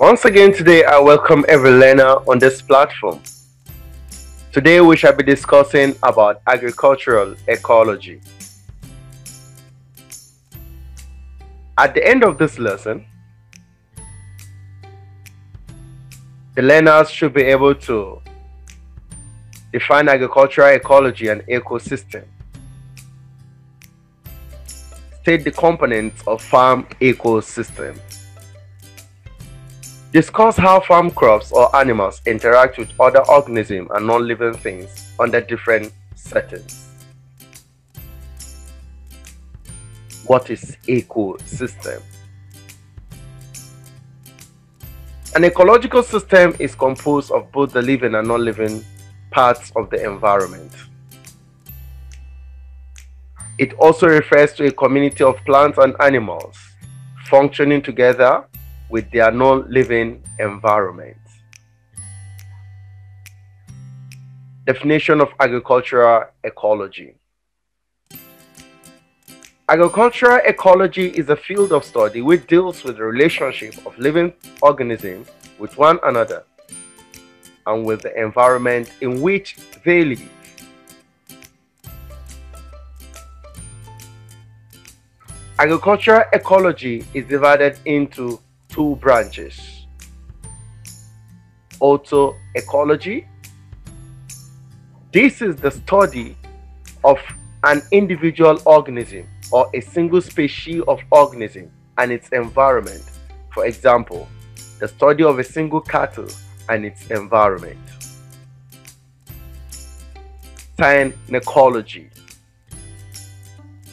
Once again today I welcome every learner on this platform. Today we shall be discussing about agricultural ecology. At the end of this lesson, the learners should be able to define agricultural ecology and ecosystem, state the components of farm ecosystem, Discuss how farm crops or animals interact with other organisms and non-living things under different settings. What is ecosystem? An ecological system is composed of both the living and non-living parts of the environment. It also refers to a community of plants and animals functioning together with their non-living environment. Definition of agricultural ecology. Agricultural ecology is a field of study which deals with the relationship of living organisms with one another and with the environment in which they live. Agricultural ecology is divided into two branches autoecology. This is the study of an individual organism or a single species of organism and its environment. For example, the study of a single cattle and its environment. Synecology.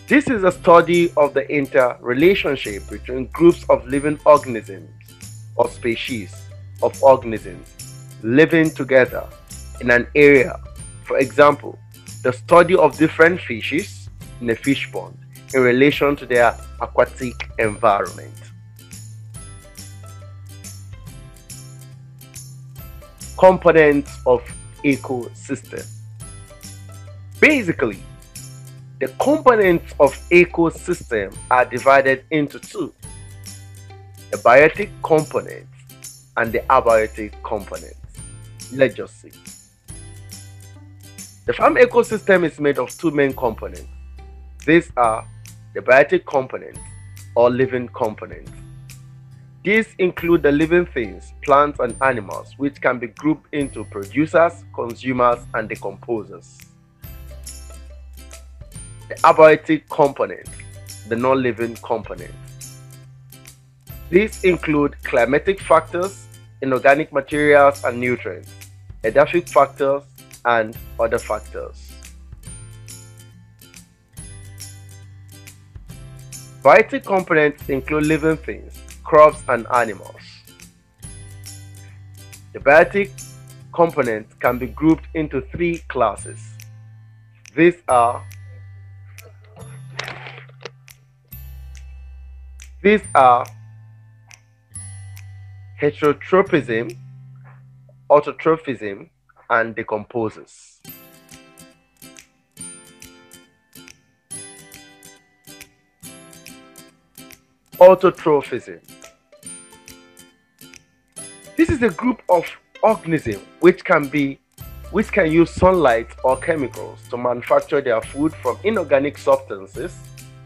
This is a study of the interrelationship between groups of living organisms or species of organisms living together in an area. For example, the study of different fishes in a fish pond in relation to their aquatic environment. Components of ecosystem. Basically, the components of ecosystem are divided into two. The biotic component and the abiotic component. Let's just see. The farm ecosystem is made of two main components. These are the biotic components or living components. These include the living things, plants and animals, which can be grouped into producers, consumers, and decomposers the abiotic component, the non-living component. These include climatic factors, inorganic materials and nutrients, edaphic factors, and other factors. Biotic components include living things, crops, and animals. The biotic components can be grouped into three classes. These are These are heterotrophism, autotrophism, and decomposers. Autotrophism. This is a group of organisms which can be which can use sunlight or chemicals to manufacture their food from inorganic substances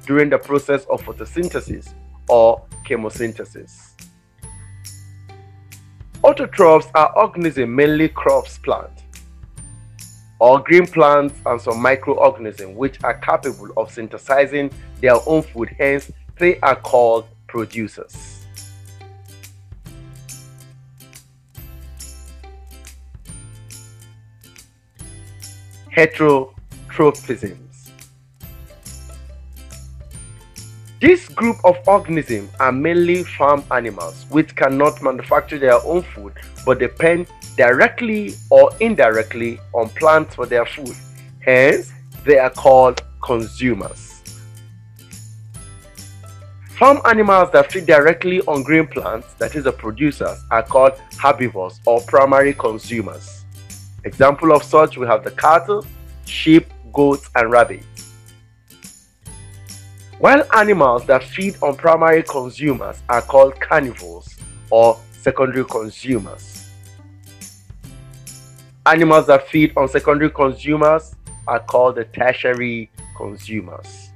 during the process of photosynthesis or chemosynthesis. Autotrophs are organisms mainly crops plant or green plants and some microorganisms which are capable of synthesizing their own food hence they are called producers. Heterotrophism This group of organisms are mainly farm animals which cannot manufacture their own food but depend directly or indirectly on plants for their food. Hence, they are called consumers. Farm animals that feed directly on green plants, that is the producers, are called herbivores or primary consumers. Example of such we have the cattle, sheep, goats and rabbits. While animals that feed on primary consumers are called carnivores or secondary consumers. Animals that feed on secondary consumers are called the tertiary consumers.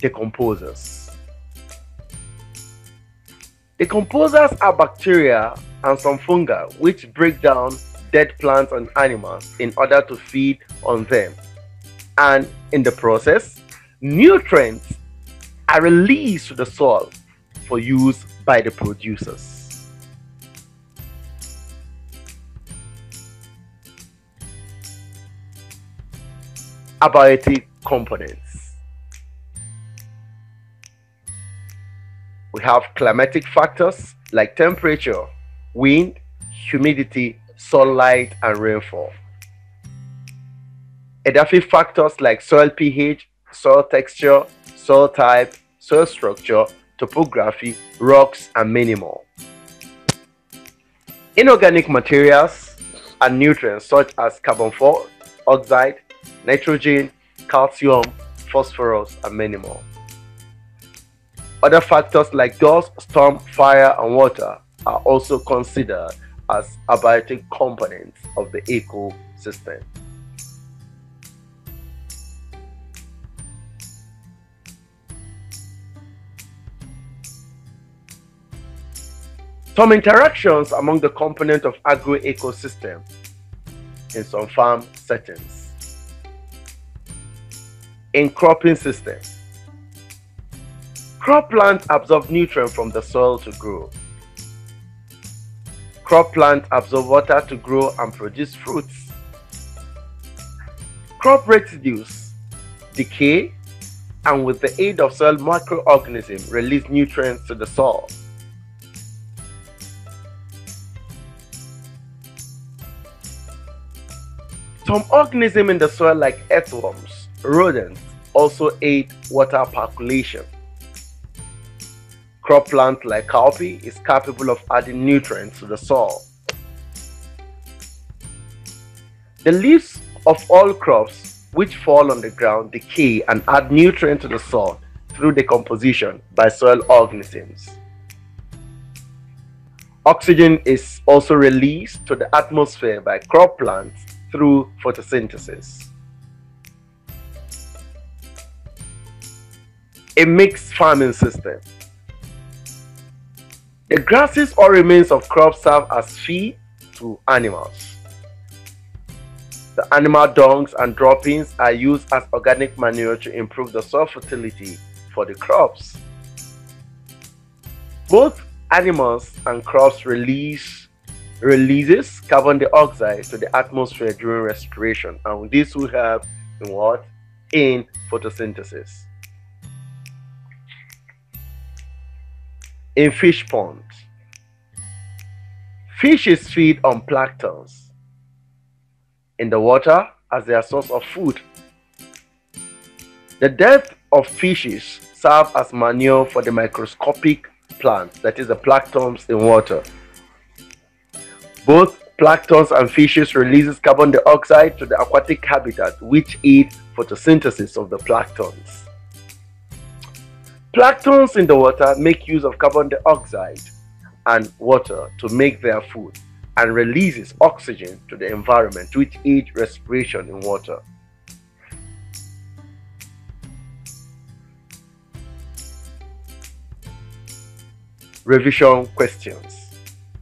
Decomposers. Decomposers are bacteria and some fungi which break down dead plants and animals in order to feed on them. And in the process, nutrients are released to the soil for use by the producers. Abiotic components. We have climatic factors like temperature, wind, humidity, sunlight, and rainfall. Edaphic factors like soil pH, soil texture, soil type, soil structure, topography, rocks, and many more. Inorganic materials and nutrients such as carbon oxide, nitrogen, calcium, phosphorus, and many more. Other factors like dust, storm, fire, and water are also considered as abiotic components of the ecosystem. Some interactions among the component of agro-ecosystem in some farm settings. In cropping system, crop plants absorb nutrients from the soil to grow. Crop plants absorb water to grow and produce fruits. Crop residues decay and with the aid of soil microorganisms release nutrients to the soil. Some organisms in the soil like earthworms, rodents, also aid water percolation. Crop plant like cowpea is capable of adding nutrients to the soil. The leaves of all crops which fall on the ground decay and add nutrients to the soil through decomposition by soil organisms. Oxygen is also released to the atmosphere by crop plants through photosynthesis. A mixed farming system. The grasses or remains of crops serve as feed to animals. The animal dungs and droppings are used as organic manure to improve the soil fertility for the crops. Both animals and crops release releases carbon dioxide to the atmosphere during respiration and this will help in what in photosynthesis in fish ponds fishes feed on planktons. In the water as their source of food. The death of fishes serve as manure for the microscopic plants that is the planktons in water. Both planktons and fishes releases carbon dioxide to the aquatic habitat which aid photosynthesis of the planktons. Planktons in the water make use of carbon dioxide and water to make their food and releases oxygen to the environment which aids respiration in water. Revision questions.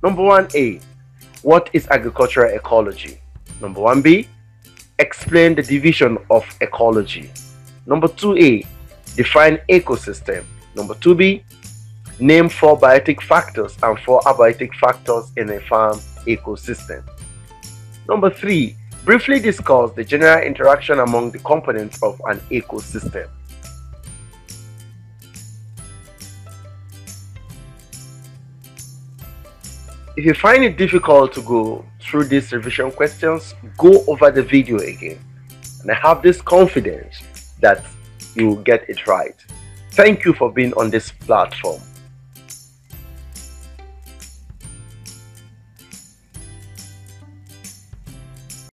Number 1A what is agricultural ecology? Number 1b, explain the division of ecology. Number 2a, define ecosystem. Number 2b, name four biotic factors and four abiotic factors in a farm ecosystem. Number 3, briefly discuss the general interaction among the components of an ecosystem. If you find it difficult to go through these revision questions, go over the video again. And I have this confidence that you get it right. Thank you for being on this platform.